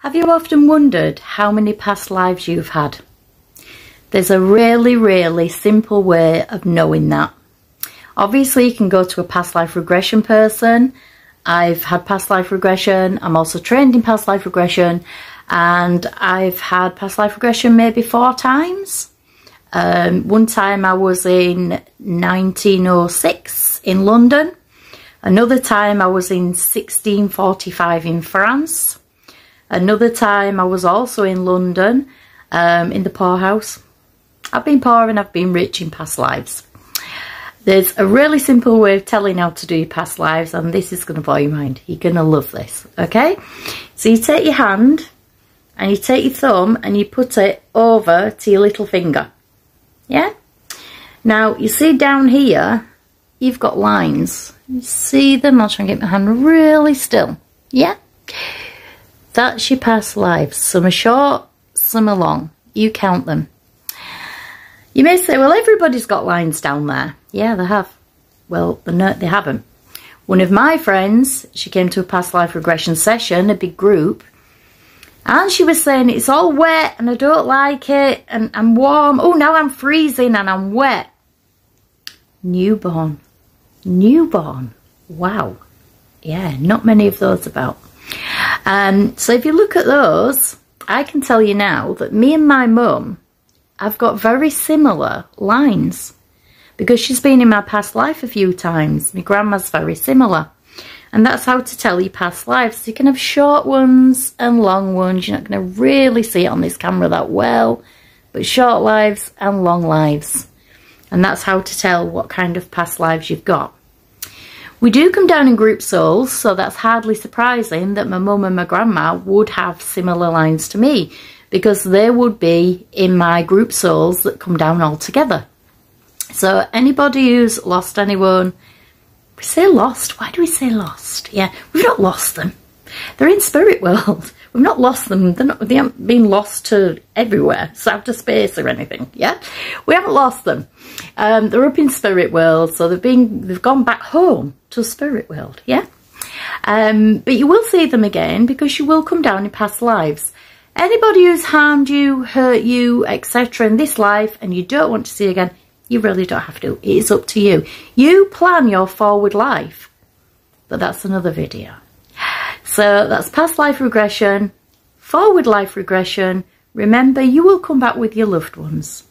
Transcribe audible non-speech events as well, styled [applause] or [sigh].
Have you often wondered how many past lives you've had? There's a really, really simple way of knowing that. Obviously, you can go to a past life regression person. I've had past life regression. I'm also trained in past life regression. And I've had past life regression maybe four times. Um, one time I was in 1906 in London. Another time I was in 1645 in France. Another time I was also in London um, in the poorhouse. I've been poor and I've been rich in past lives. There's a really simple way of telling how to do your past lives and this is going to blow your mind. You're going to love this, okay? So you take your hand and you take your thumb and you put it over to your little finger, yeah? Now, you see down here, you've got lines. You see them? I'll try and get my hand really still, yeah? That's your past lives. Some are short, some are long. You count them. You may say, well, everybody's got lines down there. Yeah, they have. Well, they haven't. One of my friends, she came to a past life regression session, a big group, and she was saying, it's all wet and I don't like it and I'm warm. Oh, now I'm freezing and I'm wet. Newborn. Newborn. Wow. Yeah, not many of those about. Um, so if you look at those, I can tell you now that me and my mum have got very similar lines because she's been in my past life a few times. My grandma's very similar. And that's how to tell your past lives. So you can have short ones and long ones. You're not going to really see it on this camera that well. But short lives and long lives. And that's how to tell what kind of past lives you've got. We do come down in group souls, so that's hardly surprising that my mum and my grandma would have similar lines to me because they would be in my group souls that come down all together. So anybody who's lost anyone, we say lost. Why do we say lost? Yeah, we've not lost them. They're in spirit [laughs] world. We've not lost them. They're not, they haven't been lost to everywhere, out of space or anything. Yeah, we haven't lost them. Um, they're up in spirit world, so they've been they've gone back home to spirit world. Yeah, um, but you will see them again because you will come down in past lives. Anybody who's harmed you, hurt you, etc. in this life, and you don't want to see again, you really don't have to. It is up to you. You plan your forward life, but that's another video. So that's past life regression, forward life regression. Remember, you will come back with your loved ones.